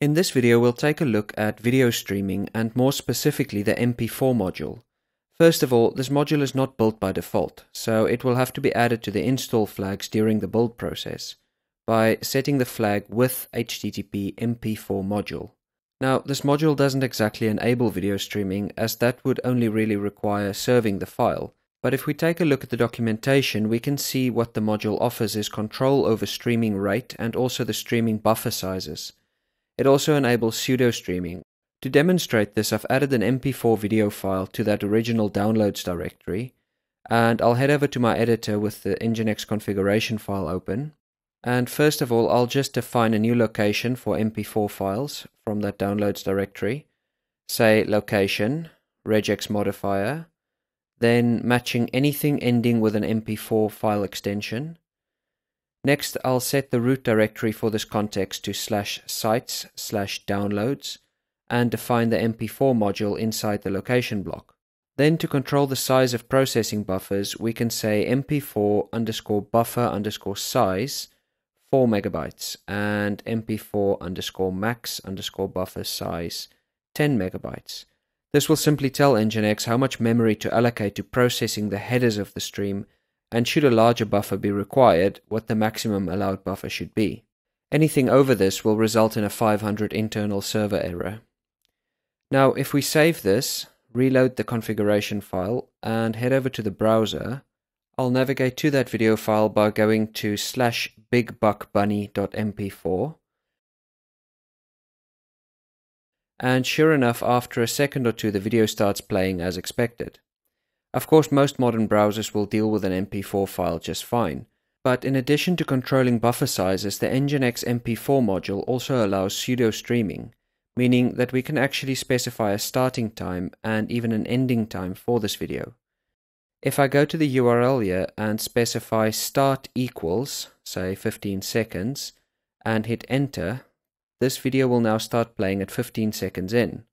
In this video we'll take a look at video streaming and more specifically the MP4 module. First of all, this module is not built by default, so it will have to be added to the install flags during the build process by setting the flag with HTTP MP4 module. Now, this module doesn't exactly enable video streaming as that would only really require serving the file, but if we take a look at the documentation, we can see what the module offers is control over streaming rate and also the streaming buffer sizes. It also enables pseudo streaming. To demonstrate this, I've added an MP4 video file to that original downloads directory, and I'll head over to my editor with the Nginx configuration file open. And first of all, I'll just define a new location for MP4 files from that downloads directory. Say location, regex modifier, then matching anything ending with an MP4 file extension, Next, I'll set the root directory for this context to slash sites slash downloads and define the MP4 module inside the location block. Then to control the size of processing buffers, we can say mp4 underscore buffer underscore size 4 megabytes and mp4 underscore max underscore buffer size 10 megabytes. This will simply tell Nginx how much memory to allocate to processing the headers of the stream and should a larger buffer be required, what the maximum allowed buffer should be. Anything over this will result in a 500 internal server error. Now, if we save this, reload the configuration file, and head over to the browser, I'll navigate to that video file by going to slash bigbuckbunny.mp4. And sure enough, after a second or two, the video starts playing as expected. Of course, most modern browsers will deal with an MP4 file just fine. But in addition to controlling buffer sizes, the Nginx MP4 module also allows pseudo streaming, meaning that we can actually specify a starting time and even an ending time for this video. If I go to the URL here and specify start equals, say 15 seconds, and hit enter, this video will now start playing at 15 seconds in.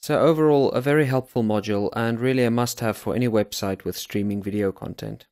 So overall, a very helpful module and really a must-have for any website with streaming video content.